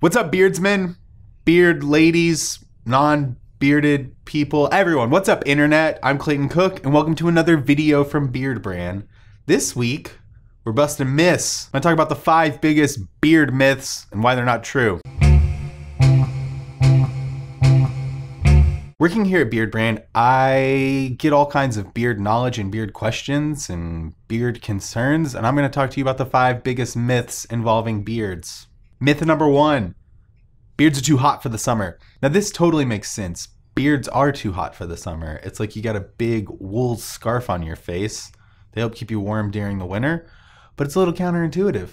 What's up, beardsmen, beard ladies, non bearded people, everyone? What's up, internet? I'm Clayton Cook, and welcome to another video from Beardbrand. This week, we're busting myths. I'm gonna talk about the five biggest beard myths and why they're not true. Working here at Beardbrand, I get all kinds of beard knowledge and beard questions and beard concerns, and I'm going to talk to you about the five biggest myths involving beards. Myth number one beards are too hot for the summer. Now, this totally makes sense. Beards are too hot for the summer. It's like you got a big wool scarf on your face. They help keep you warm during the winter, but it's a little counterintuitive.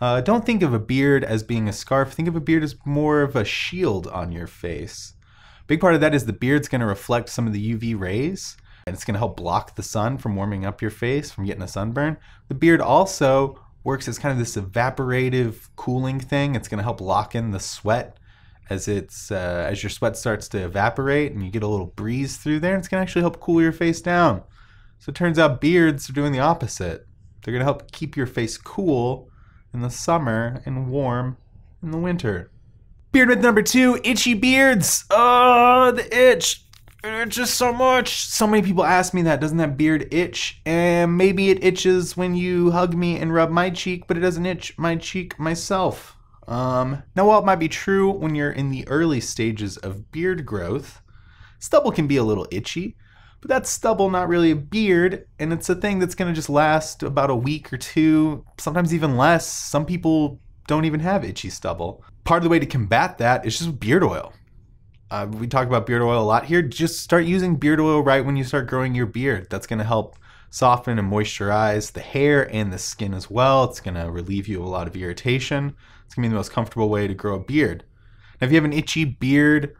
Uh, don't think of a beard as being a scarf. Think of a beard as more of a shield on your face. Big part of that is the beard's going to reflect some of the UV rays, and it's going to help block the sun from warming up your face, from getting a sunburn. The beard also works as kind of this evaporative cooling thing. It's going to help lock in the sweat as it's uh, as your sweat starts to evaporate and you get a little breeze through there. It's going to actually help cool your face down. So it turns out beards are doing the opposite. They're going to help keep your face cool in the summer and warm in the winter. Beard myth number two: itchy beards. Oh, the itch. It itches so much. So many people ask me that. Doesn't that beard itch? And maybe it itches when you hug me and rub my cheek, but it doesn't itch my cheek myself. Um, now, while it might be true when you're in the early stages of beard growth, stubble can be a little itchy, but that's stubble, not really a beard, and it's a thing that's going to just last about a week or two, sometimes even less. Some people don't even have itchy stubble. Part of the way to combat that is just beard oil. Uh, we talk about beard oil a lot here. Just start using beard oil right when you start growing your beard. That's going to help soften and moisturize the hair and the skin as well. It's going to relieve you of a lot of irritation. It's going to be the most comfortable way to grow a beard. Now, if you have an itchy beard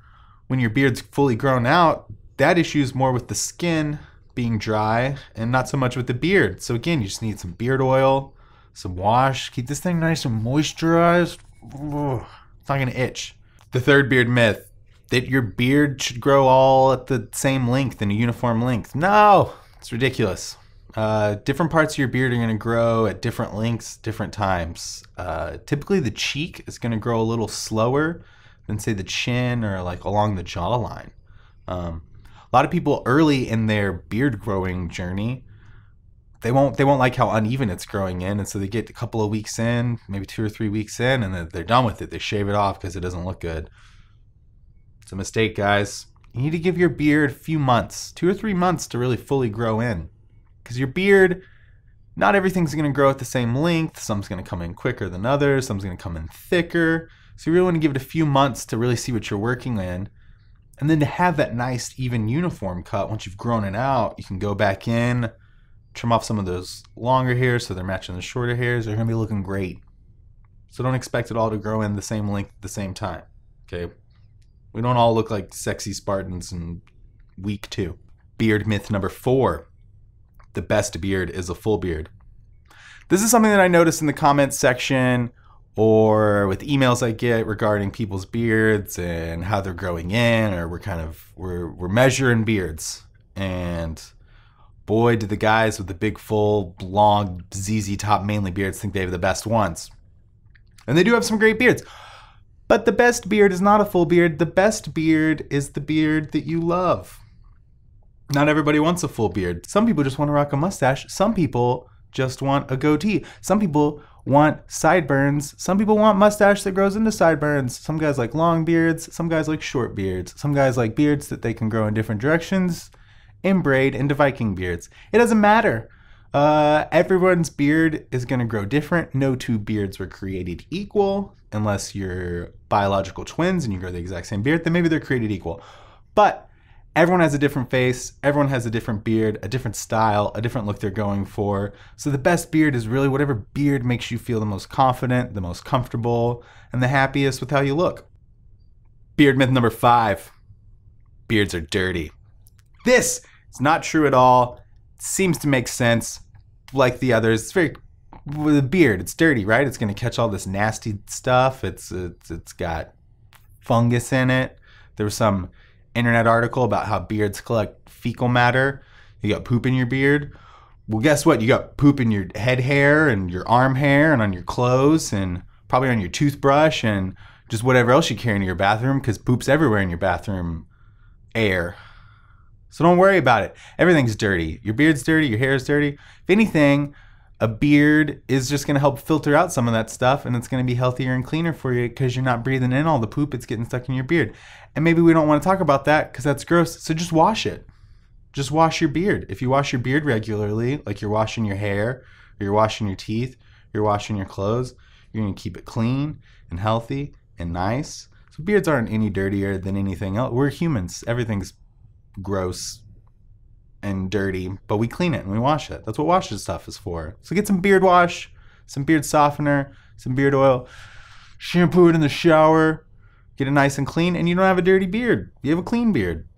when your beard's fully grown out, that issue is more with the skin being dry and not so much with the beard. So, again, you just need some beard oil, some wash, keep this thing nice and moisturized. It's not going to itch. The third beard myth that your beard should grow all at the same length in a uniform length. No, it's ridiculous. Uh, different parts of your beard are going to grow at different lengths, different times. Uh, typically, the cheek is going to grow a little slower than, say, the chin or like along the jawline. Um, a lot of people early in their beard growing journey, they won't they won't like how uneven it's growing in, and so they get a couple of weeks in, maybe two or three weeks in, and then they're done with it. They shave it off because it doesn't look good. It's a mistake, guys. You need to give your beard a few months, two or three months to really fully grow in. Because your beard, not everything's going to grow at the same length. Some's going to come in quicker than others, some's going to come in thicker. So you really want to give it a few months to really see what you're working in. And then to have that nice, even uniform cut, once you've grown it out, you can go back in, trim off some of those longer hairs so they're matching the shorter hairs. They're to be looking great. So don't expect it all to grow in the same length at the same time. Okay. We don't all look like sexy Spartans in week two. Beard myth number four the best beard is a full beard. This is something that I noticed in the comments section or with emails I get regarding people's beards and how they're growing in, or we're kind of we're we're measuring beards. And boy, do the guys with the big full long ZZ Top mainly beards think they have the best ones. And they do have some great beards. But the best beard is not a full beard. The best beard is the beard that you love. Not everybody wants a full beard. Some people just want to rock a mustache. Some people just want a goatee. Some people want sideburns. Some people want mustache that grows into sideburns. Some guys like long beards. Some guys like short beards. Some guys like beards that they can grow in different directions and braid into Viking beards. It doesn't matter. Uh, everyone's beard is going to grow different. No two beards were created equal unless you're biological twins and you grow the exact same beard, then maybe they're created equal. But everyone has a different face, everyone has a different beard, a different style, a different look they're going for. So the best beard is really whatever beard makes you feel the most confident, the most comfortable, and the happiest with how you look. Beard myth number five beards are dirty. This is not true at all. Seems to make sense like the others. It's very with a beard, it's dirty, right? It's going to catch all this nasty stuff. It's, it's it's got fungus in it. There was some internet article about how beards collect fecal matter. You got poop in your beard. Well, guess what? You got poop in your head hair and your arm hair and on your clothes and probably on your toothbrush and just whatever else you carry into your bathroom because poop's everywhere in your bathroom air. So don't worry about it. Everything's dirty. Your beard's dirty, your hair's dirty. If anything, a beard is just going to help filter out some of that stuff and it's going to be healthier and cleaner for you because you're not breathing in all the poop it's getting stuck in your beard. And maybe we don't want to talk about that because that's gross. So just wash it. Just wash your beard. If you wash your beard regularly, like you're washing your hair, or you're washing your teeth, you're washing your clothes, you're going to keep it clean and healthy and nice. So beards aren't any dirtier than anything else. We're humans. Everything's gross and dirty, but we clean it and we wash it. That's what washing stuff is for. So get some beard wash, some beard softener, some beard oil, shampoo it in the shower, get it nice and clean, and you don't have a dirty beard. You have a clean beard.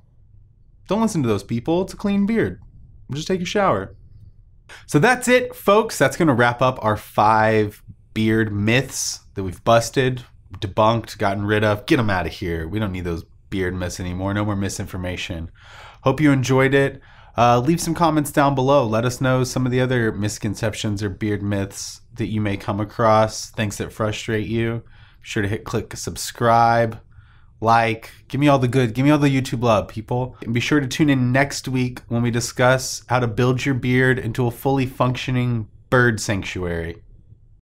Don't listen to those people. It's a clean beard. Just take a shower. So that's it, folks. That's going to wrap up our five beard myths that we've busted, debunked, gotten rid of. Get them out of here. We don't need those beard myths anymore. No more misinformation. Hope you enjoyed it. Uh, leave some comments down below. Let us know some of the other misconceptions or beard myths that you may come across, things that frustrate you. Be sure to hit click subscribe, like, give me all the good, give me all the YouTube love, people. And be sure to tune in next week when we discuss how to build your beard into a fully functioning bird sanctuary.